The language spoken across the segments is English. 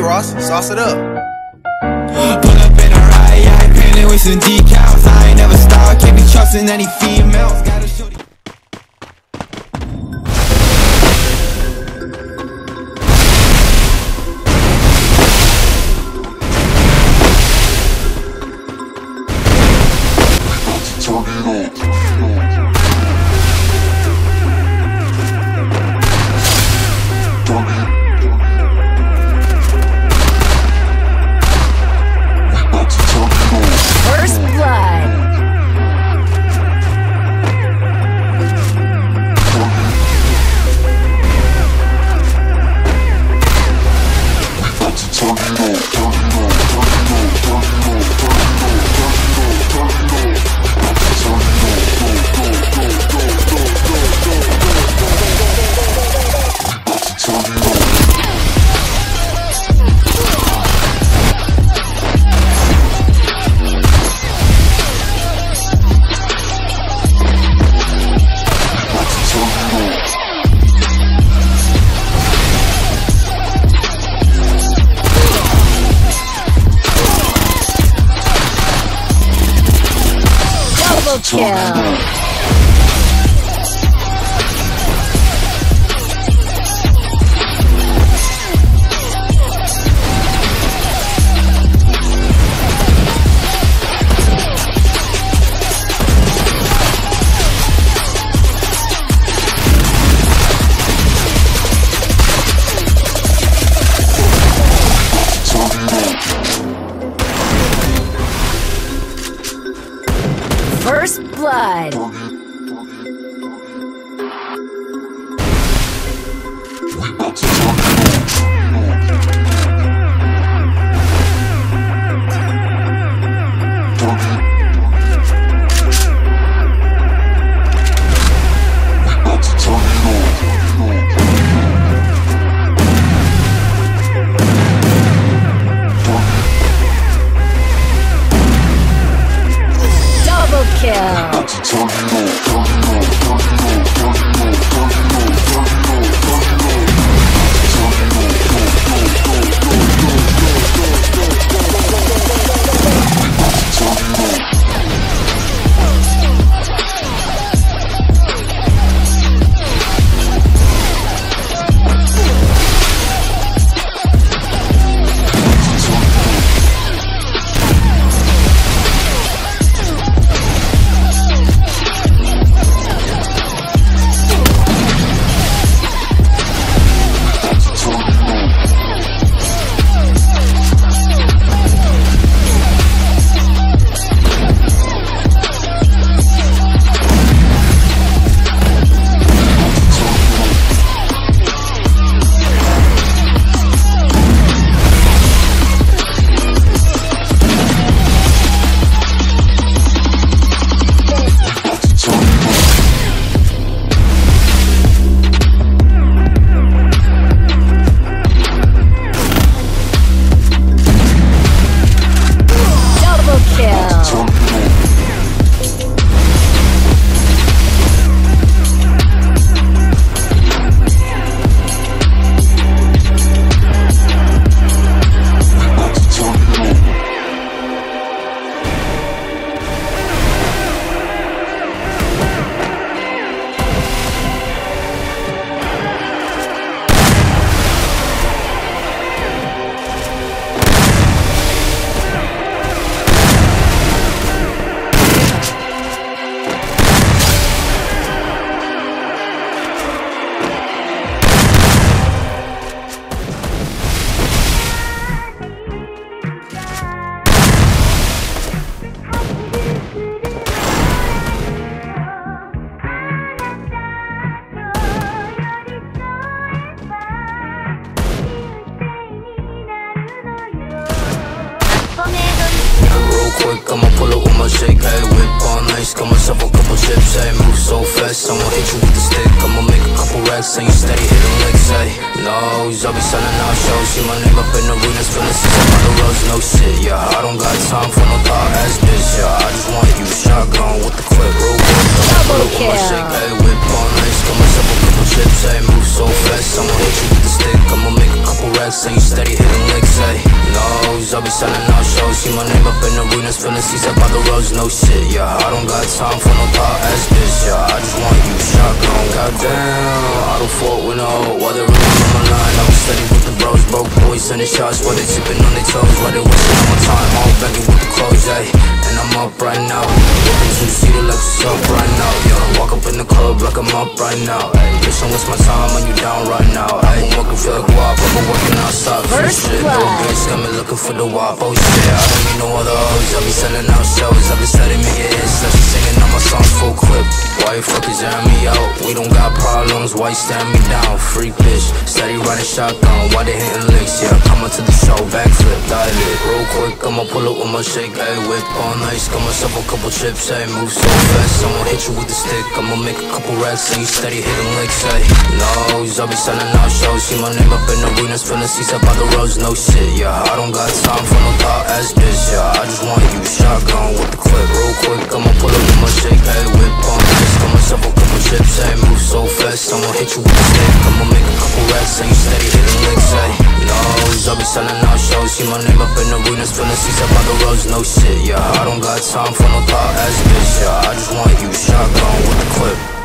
Ross, sauce it up. Pull up in a ride, painted with some decals. I ain't never stop, can't be trusting any females. Gotta show Double Double couple and you steady hitting licks, hey Nose, I'll be selling out shows. See my name up in arenas, feeling on the roads, no shit, yeah I don't got time for no thought ass bitch, yeah. I just want you shotgun with the quick. Up with my shake, Whip on got myself a couple chips, Move so fast, I'ma hit you with the stick. I'ma make a couple racks, and you steady hitting licks, hey Nose, I'll be selling out shows. See my name up in the arenas, feeling seats up on the roads, no shit, yeah I don't got time for no thought ass bitch, yeah. I just want you shotgun, goddamn. I don't fault with no other running on my line. I'm steady with the bros, broke boys sending shots While they tipping on their toes, while they wasting all my time All begging with the clothes, ayy I'm up right now. See the like what's up right now, yeah. Walk up in the club like I'm up right now, Bitch, don't waste my time when you down right now, I'm working for the guap, I've been working outside for shit. Little bitch got me looking for the wop, oh shit I don't need no other hoes, I be selling out shows I be steady making hits, now she singing all my songs full clip. Why you fuckers air me out? We don't got problems, why you stand me down? Freak bitch, steady riding shotgun, why they hitting licks? Yeah, coming to the show, backflip, Real quick, I'ma pull up with my shake, ayy Whip on nice, got myself a couple chips, ayy Move so fast, I'ma hit you with the stick. I'ma make a couple racks, you steady hitting licks, ayy. Nose, I be selling out shows. See my name up in arenas, feeling seats up on the roads, no shit, yeah I don't got time for no thought ass bitch, yeah. I just want you shotgun with the clip Real quick, I'ma pull up with my shake, ayy Whip on nice, got myself a couple chips, ayy Move so fast, I'ma hit you with the stick. I'ma make a couple racks, you steady hitting Selling out shows. See my name up in the arenas, feeling seats up on the roads, no shit, yeah. I don't got time for no thought bitch, yeah. I just want you shotgun with the clip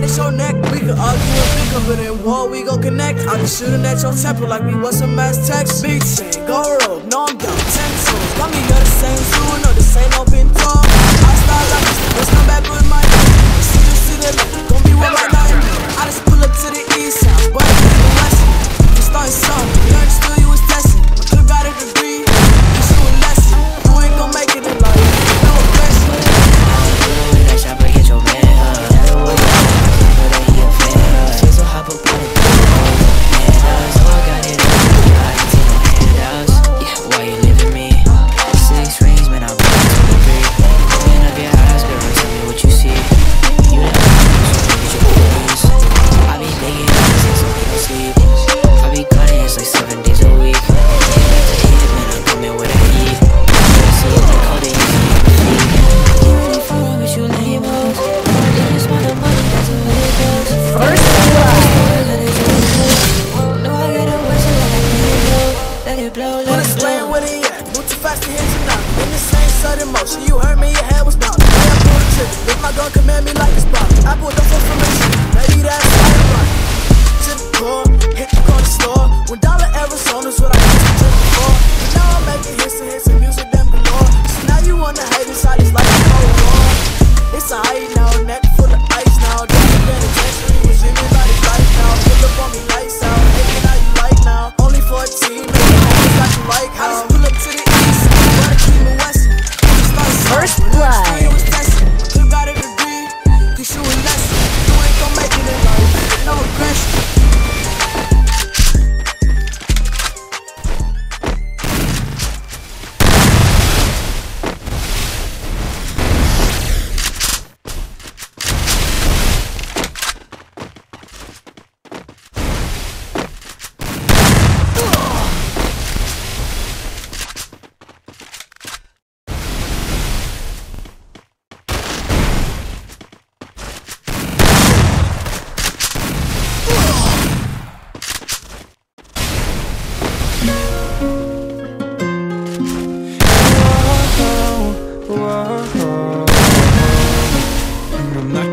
this your neck, we could argue and think of it in war, we gon' connect. I be shooting at your temple like we was some mass text. Big chain, go rogue, no I'm down, ten toes. Got me, you're the same shoe, no, this ain't open door. I style up, let's come back with my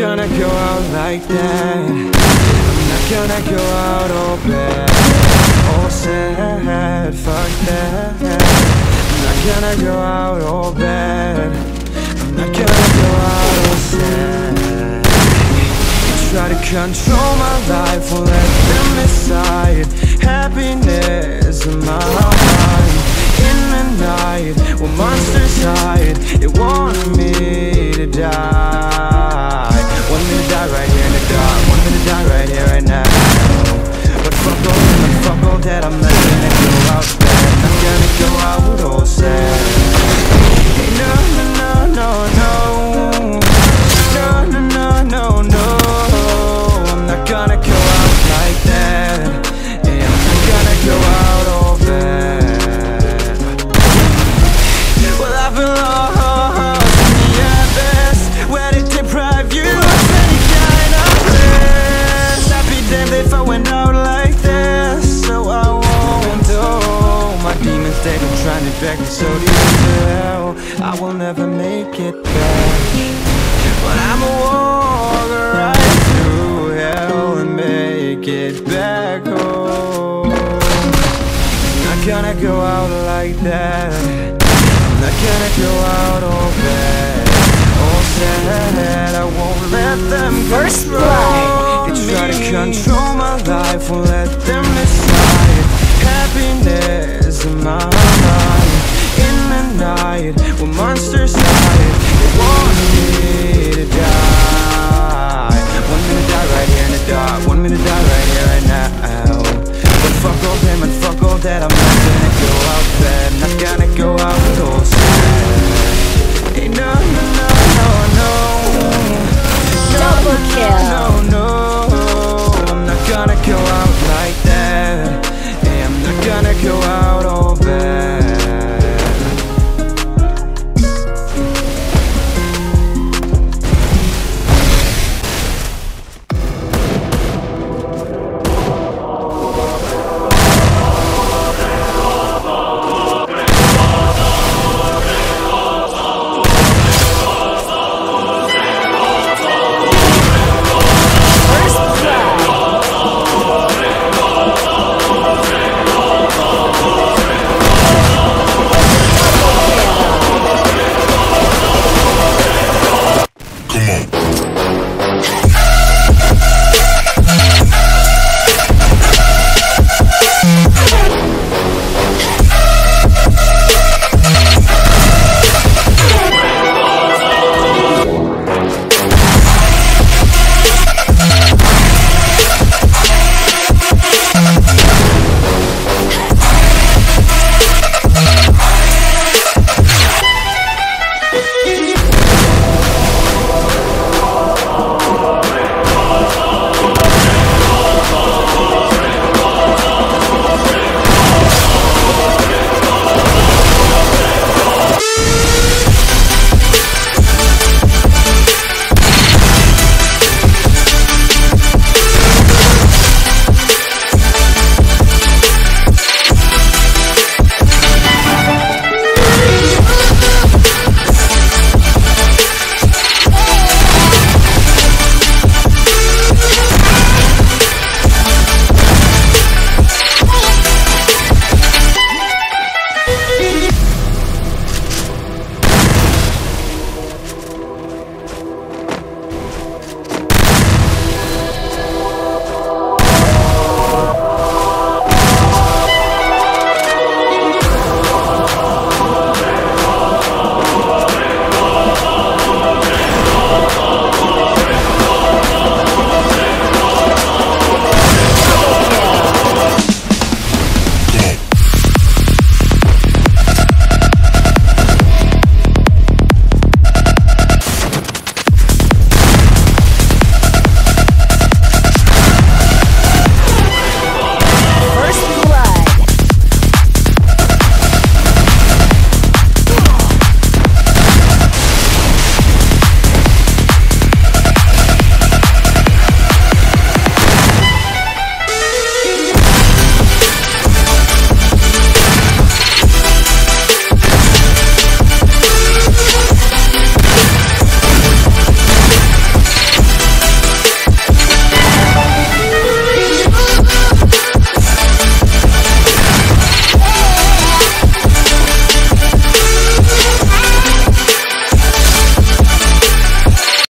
like that. I'm not gonna go out all bad All sad, fuck that. I'm not gonna go out all bad I'm not gonna go out all sad. Try to control my life, won't let them decide. Happiness in my mind In the night, when monsters hide They want gonna go out all bad All sad I won't let them First blood. They try to control my life Won't let them decide. Happiness in my mind. In the night When monsters hide They want me to die. Want me to die right here in the dark. Want me to die right here right